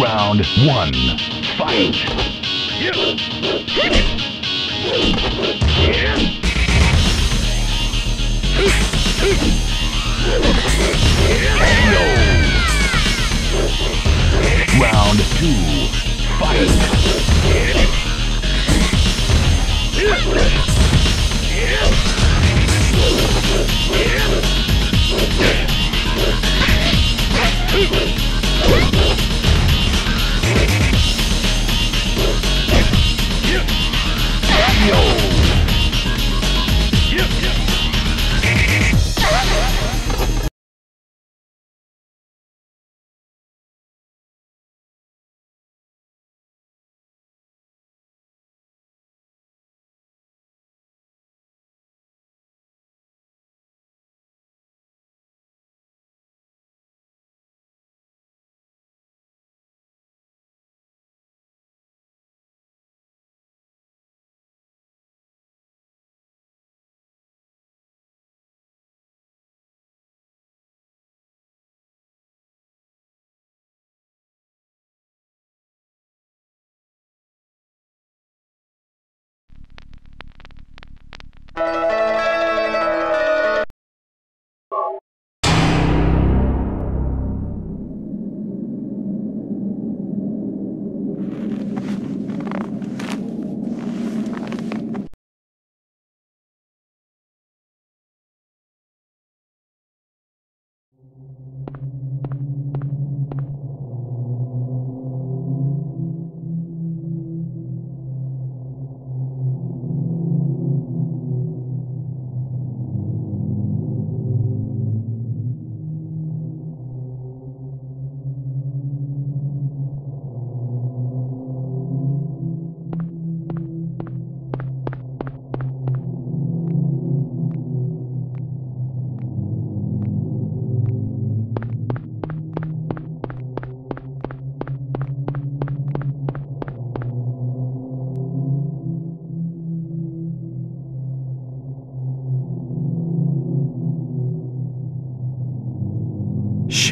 Round one. Fight. KO. Round two. Fight.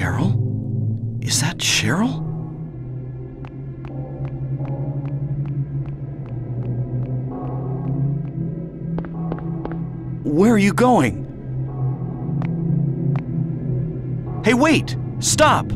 Cheryl? Is that Cheryl? Where are you going? Hey, wait! Stop!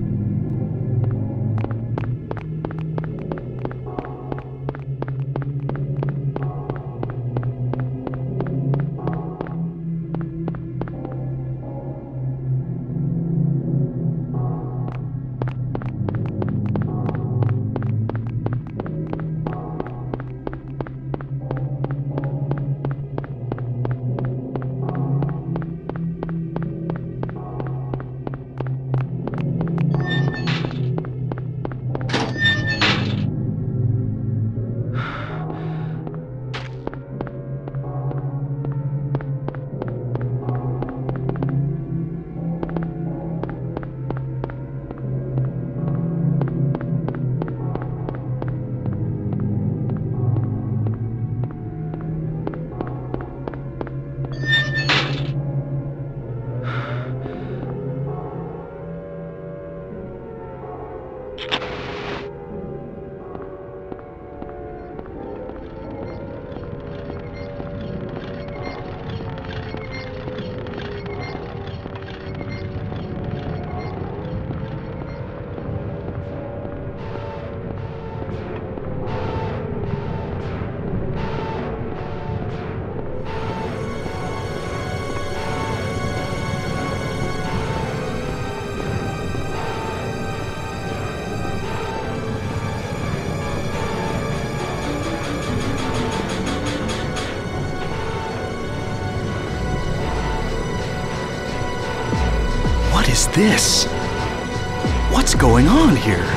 This? What's going on here?